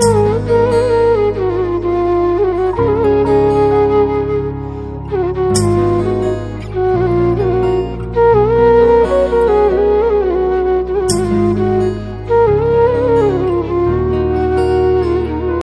Ooh.